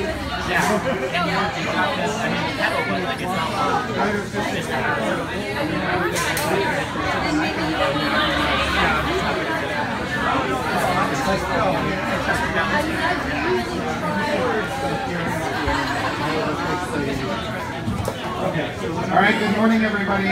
Yeah. All right, good morning, everybody.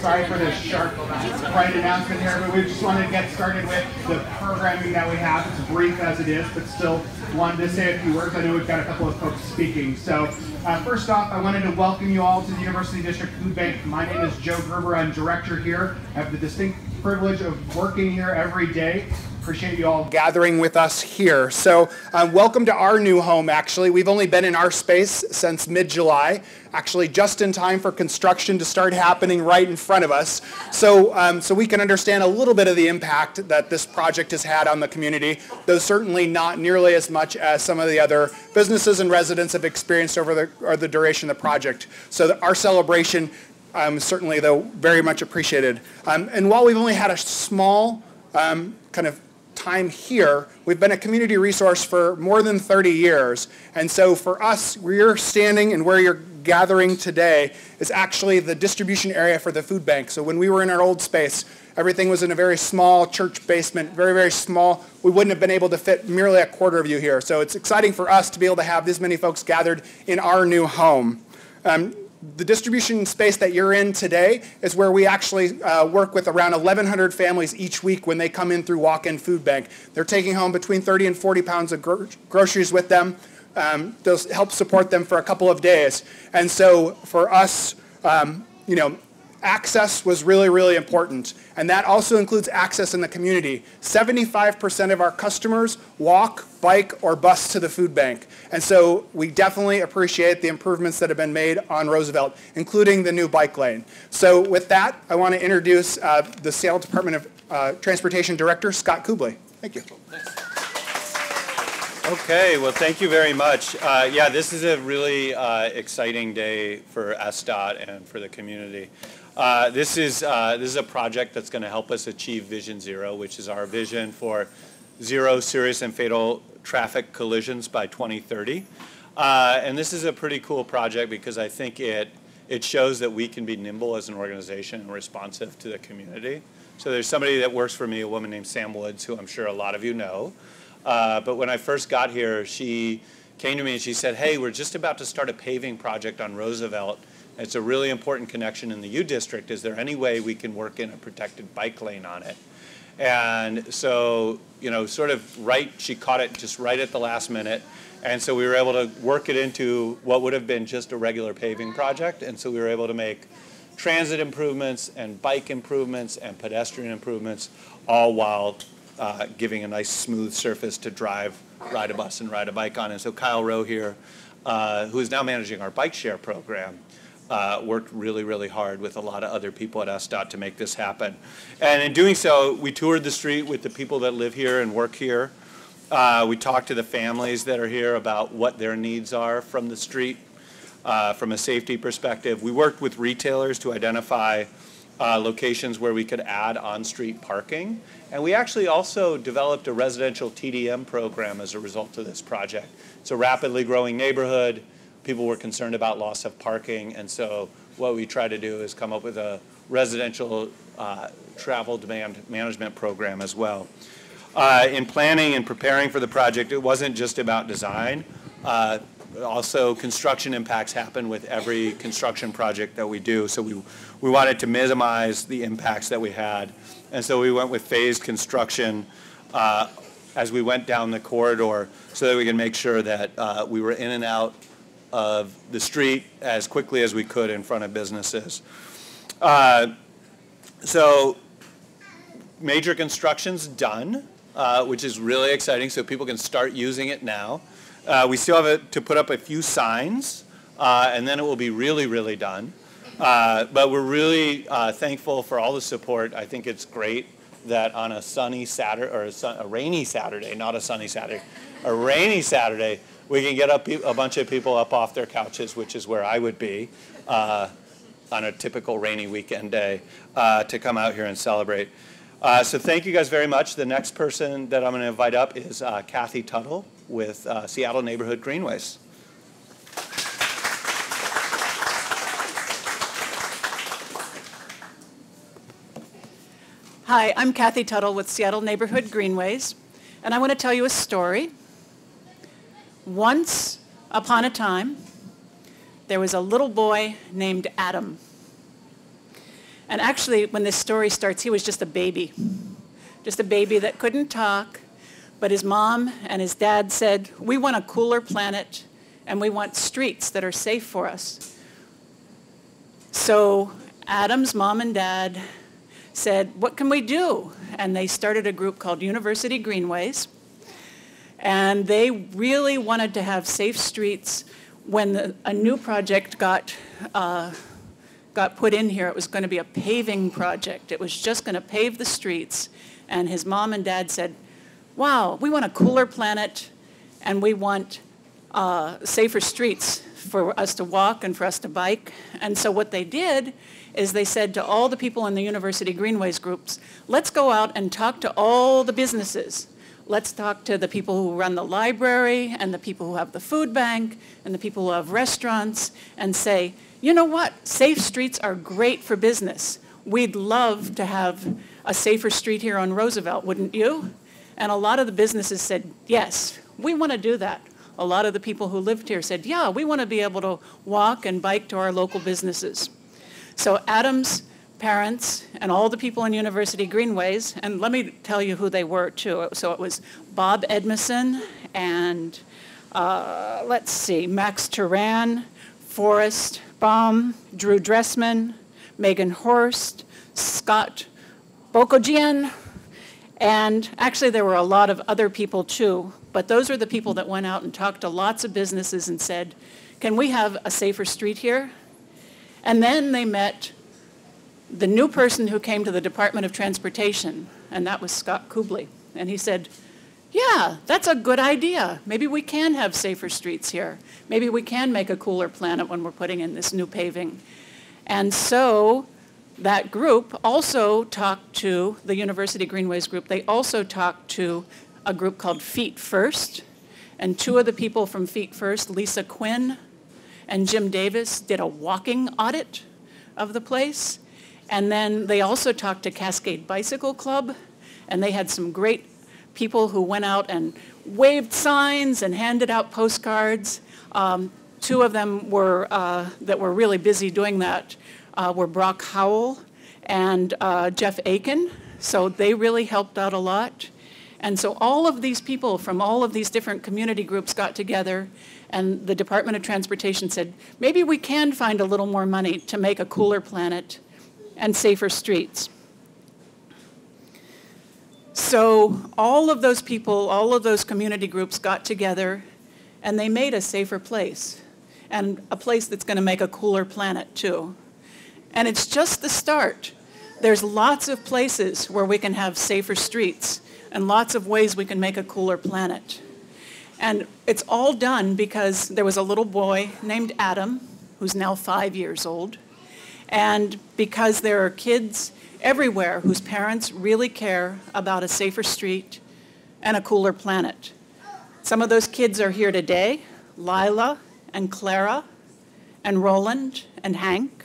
Sorry for the sharp, bright announcement here, but we just wanted to get started with the programming that we have. It's brief as it is, but still wanted to say a few words. I know we've got a couple of folks speaking. So uh, first off, I wanted to welcome you all to the University District Food Bank. My name is Joe Gerber. I'm director here. I have the distinct privilege of working here every day appreciate you all gathering with us here. So um, welcome to our new home, actually. We've only been in our space since mid-July, actually just in time for construction to start happening right in front of us. So, um, so we can understand a little bit of the impact that this project has had on the community, though certainly not nearly as much as some of the other businesses and residents have experienced over the, or the duration of the project. So our celebration um, certainly, though, very much appreciated. Um, and while we've only had a small um, kind of time here, we've been a community resource for more than 30 years. And so for us, where you're standing and where you're gathering today is actually the distribution area for the food bank. So when we were in our old space, everything was in a very small church basement, very, very small. We wouldn't have been able to fit merely a quarter of you here. So it's exciting for us to be able to have this many folks gathered in our new home. Um, the distribution space that you're in today is where we actually uh, work with around 1,100 families each week when they come in through walk-in food bank. They're taking home between 30 and 40 pounds of gro groceries with them. Um, they'll help support them for a couple of days. And so for us, um, you know, access was really, really important. And that also includes access in the community. 75% of our customers walk, bike, or bus to the food bank. And so we definitely appreciate the improvements that have been made on Roosevelt, including the new bike lane. So with that, I want to introduce uh, the Seattle Department of uh, Transportation Director, Scott Kubly. Thank you. Okay, well, thank you very much. Uh, yeah, this is a really uh, exciting day for SDOT and for the community. Uh, this is uh, this is a project that's going to help us achieve Vision Zero, which is our vision for zero serious and fatal traffic collisions by 2030. Uh, and this is a pretty cool project because I think it it shows that we can be nimble as an organization and responsive to the community. So there's somebody that works for me, a woman named Sam Woods, who I'm sure a lot of you know. Uh, but when I first got here, she came to me and she said, "Hey, we're just about to start a paving project on Roosevelt." It's a really important connection in the U district. Is there any way we can work in a protected bike lane on it? And so, you know, sort of right, she caught it just right at the last minute. And so we were able to work it into what would have been just a regular paving project. And so we were able to make transit improvements and bike improvements and pedestrian improvements, all while uh, giving a nice smooth surface to drive, ride a bus and ride a bike on. And so Kyle Rowe here, uh, who is now managing our bike share program, uh, worked really, really hard with a lot of other people at SDOT to make this happen. And in doing so, we toured the street with the people that live here and work here. Uh, we talked to the families that are here about what their needs are from the street uh, from a safety perspective. We worked with retailers to identify uh, locations where we could add on-street parking. And we actually also developed a residential TDM program as a result of this project. It's a rapidly growing neighborhood people were concerned about loss of parking, and so what we try to do is come up with a residential uh, travel demand management program as well. Uh, in planning and preparing for the project, it wasn't just about design. Also, construction impacts happen with every construction project that we do. So we, we wanted to minimize the impacts that we had. And so we went with phased construction uh, as we went down the corridor so that we can make sure that uh, we were in and out of the street as quickly as we could in front of businesses. Uh, so major construction's done, uh, which is really exciting, so people can start using it now. Uh, we still have a, to put up a few signs, uh, and then it will be really, really done. Uh, but we're really uh, thankful for all the support. I think it's great that on a sunny Saturday, or a, sun, a rainy Saturday, not a sunny Saturday, a rainy Saturday, we can get up a bunch of people up off their couches, which is where I would be uh, on a typical rainy weekend day, uh, to come out here and celebrate. So thank you guys very much. The next person that I'm going to invite up is Cathy Tuttle with uh, Seattle Neighborhood Greenways. Hi, I'm Cathy Tuttle with Seattle Neighborhood Greenways, and I want to tell you a story. Once upon a time, there was a little boy named Atom. And actually, when this story starts, he was just a baby, just a baby that couldn't talk, but his mom and his dad said, we want a cooler planet and we want streets that are safe for us. So Atom's mom and dad said, what can we do? And they started a group called University Greenways. And they really wanted to have safe streets when the, a new project got, uh, got put in here. It was going to be a paving project. It was just going to pave the streets. And his mom and dad said, wow, we want a cooler planet and we want uh, safer streets for us to walk and for us to bike. And so what they did is they said to all the people in the University Greenways groups, let's go out and talk to all the businesses. Let's talk to the people who run the library and the people who have the food bank and the people who have restaurants and say, you know what, safe streets are great for business. We'd love to have a safer street here on Roosevelt, wouldn't you? And a lot of the businesses said, yes, we want to do that. A lot of the people who lived here said, yeah, we want to be able to walk and bike to our local businesses. So Atom's parents and all the people in University Greenways, and let me tell you who they were too. So it was Bob Edmondson and uh, let's see, Max Turan, Forrest Baum, Drew Dressman, Megan Horst, Scott Bokojian, and actually there were a lot of other people too, but those were the people that went out and talked to lots of businesses and said, can we have a safer street here? And then they met the new person who came to the Department of Transportation, and that was Scott Kubly. And he said, yeah, that's a good idea. Maybe we can have safer streets here. Maybe we can make a cooler planet when we're putting in this new paving. And so that group also talked to, the University Greenways group, they also talked to a group called Feet First. And two of the people from Feet First, Lisa Quinn and Jim Davis did a walking audit of the place. And then they also talked to Cascade Bicycle Club, and they had some great people who went out and waved signs and handed out postcards. Um, two of them were, uh, that were really busy doing that uh, were Brock Howell and uh, Jeff Aken. So they really helped out a lot. And so all of these people from all of these different community groups got together and the Department of Transportation said, maybe we can find a little more money to make a cooler planet and safer streets. So all of those people, all of those community groups got together and they made a safer place and a place that's going to make a cooler planet too. And it's just the start. There's lots of places where we can have safer streets and lots of ways we can make a cooler planet. And it's all done because there was a little boy named Atom, who's now five years old, and because there are kids everywhere whose parents really care about a safer street and a cooler planet. Some of those kids are here today, Lila and Clara and Roland and Hank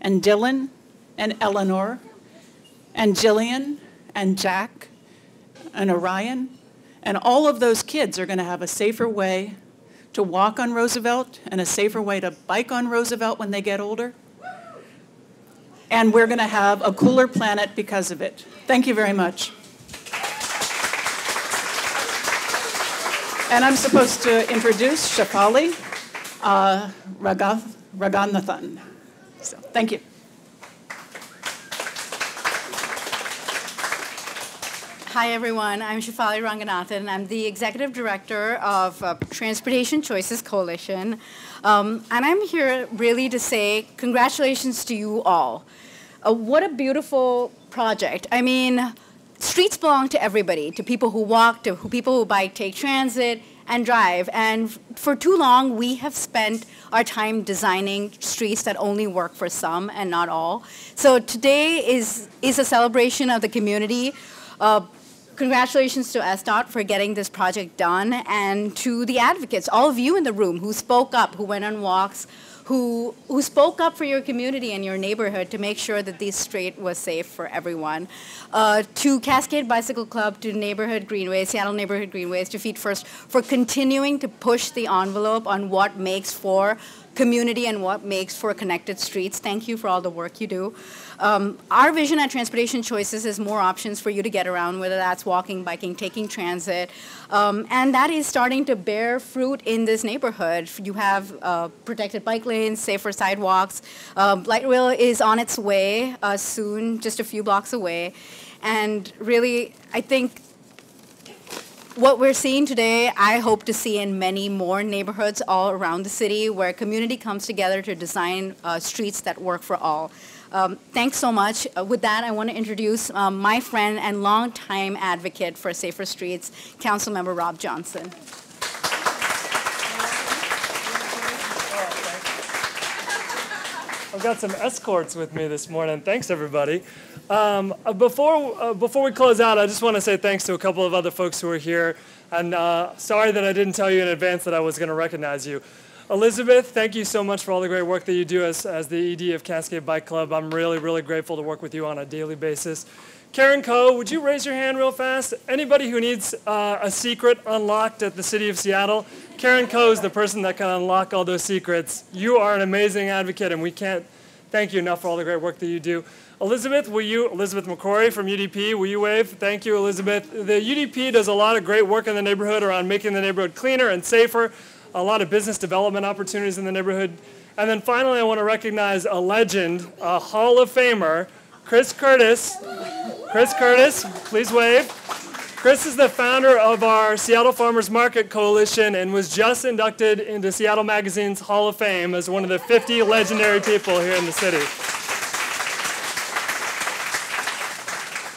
and Dylan and Eleanor and Jillian and Jack and Orion and all of those kids are going to have a safer way to walk on Roosevelt and a safer way to bike on Roosevelt when they get older. And we're going to have a cooler planet because of it. Thank you very much. And I'm supposed to introduce Shefali uh, Ranganathan. So, thank you. Hi, everyone. I'm Shefali Ranganathan. I'm the Executive Director of uh, Transportation Choices Coalition. Um, and I'm here really to say congratulations to you all. Uh, what a beautiful project. I mean, streets belong to everybody, to people who walk, to who, people who bike, take transit, and drive. And for too long, we have spent our time designing streets that only work for some and not all. So today is, is a celebration of the community. Uh, Congratulations to SDOT for getting this project done and to the advocates, all of you in the room who spoke up, who went on walks, who, who spoke up for your community and your neighborhood to make sure that this street was safe for everyone. Uh, to Cascade Bicycle Club, to Neighborhood Greenways, Seattle Neighborhood Greenways, to Feet First, for continuing to push the envelope on what makes for community and what makes for connected streets. Thank you for all the work you do. Um, our vision at Transportation Choices is more options for you to get around, whether that's walking, biking, taking transit. Um, and that is starting to bear fruit in this neighborhood. You have uh, protected bike lanes, safer sidewalks. Um, light rail is on its way uh, soon, just a few blocks away. And really, I think what we're seeing today, I hope to see in many more neighborhoods all around the city where community comes together to design uh, streets that work for all. Um, thanks so much. Uh, with that, I want to introduce um, my friend and longtime advocate for safer streets, Councilmember Rob Johnson. I've got some escorts with me this morning. Thanks, everybody. Um, uh, before, uh, before we close out, I just want to say thanks to a couple of other folks who are here. And uh, sorry that I didn't tell you in advance that I was going to recognize you. Elizabeth, thank you so much for all the great work that you do as, as the ED of Cascade Bike Club. I'm really, really grateful to work with you on a daily basis. Karen Coe, would you raise your hand real fast? Anybody who needs uh, a secret unlocked at the city of Seattle, Karen Coe is the person that can unlock all those secrets. You are an amazing advocate, and we can't thank you enough for all the great work that you do. Elizabeth, will you, Elizabeth McCrory from UDP, will you wave? Thank you, Elizabeth. The UDP does a lot of great work in the neighborhood around making the neighborhood cleaner and safer, a lot of business development opportunities in the neighborhood. And then finally, I want to recognize a legend, a Hall of Famer, Chris Curtis. Chris Curtis, please wave. Chris is the founder of our Seattle Farmers Market Coalition and was just inducted into Seattle Magazine's Hall of Fame as one of the 50 legendary people here in the city.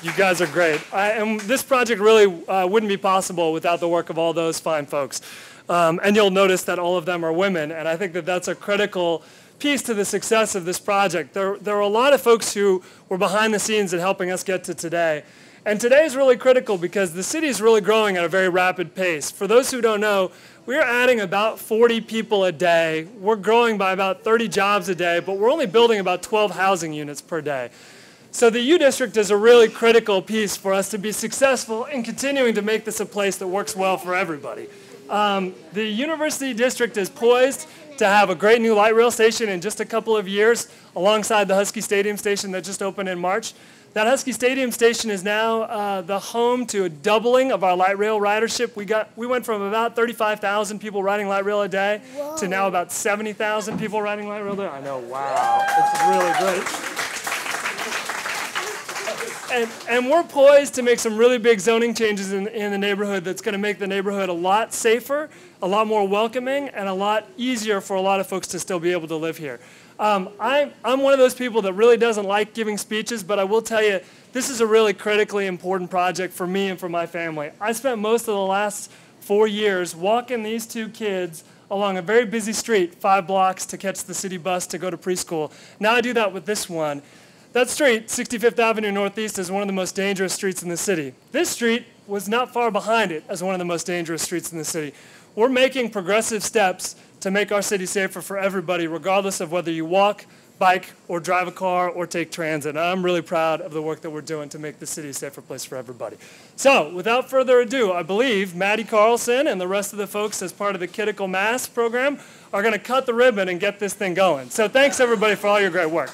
You guys are great. I, and this project really uh, wouldn't be possible without the work of all those fine folks. Um, and you'll notice that all of them are women, and I think that that's a critical piece to the success of this project. There, there are a lot of folks who were behind the scenes in helping us get to today. And today is really critical because the city is really growing at a very rapid pace. For those who don't know, we're adding about 40 people a day. We're growing by about 30 jobs a day, but we're only building about 12 housing units per day. So the U District is a really critical piece for us to be successful in continuing to make this a place that works well for everybody. Um, the University District is poised to have a great new light rail station in just a couple of years alongside the Husky Stadium station that just opened in March. That Husky Stadium station is now uh, the home to a doubling of our light rail ridership. We, got, we went from about 35,000 people riding light rail a day Whoa. to now about 70,000 people riding light rail a day. I know, wow, it's really great. And, and, we're poised to make some really big zoning changes in, in the neighborhood that's going to make the neighborhood a lot safer, a lot more welcoming, and a lot easier for a lot of folks to still be able to live here. Um, I'm, I'm one of those people that really doesn't like giving speeches, but I will tell you, this is a really critically important project for me and for my family. I spent most of the last four years walking these two kids along a very busy street, five blocks to catch the city bus to go to preschool. Now I do that with this one. That street, 65th Avenue Northeast, is one of the most dangerous streets in the city. This street was not far behind it as one of the most dangerous streets in the city. We're making progressive steps to make our city safer for everybody, regardless of whether you walk, bike, or drive a car, or take transit. I'm really proud of the work that we're doing to make the city a safer place for everybody. So, without further ado, I believe Maddie Carlson and the rest of the folks as part of the Kidical Mass program are going to cut the ribbon and get this thing going. So thanks everybody for all your great work.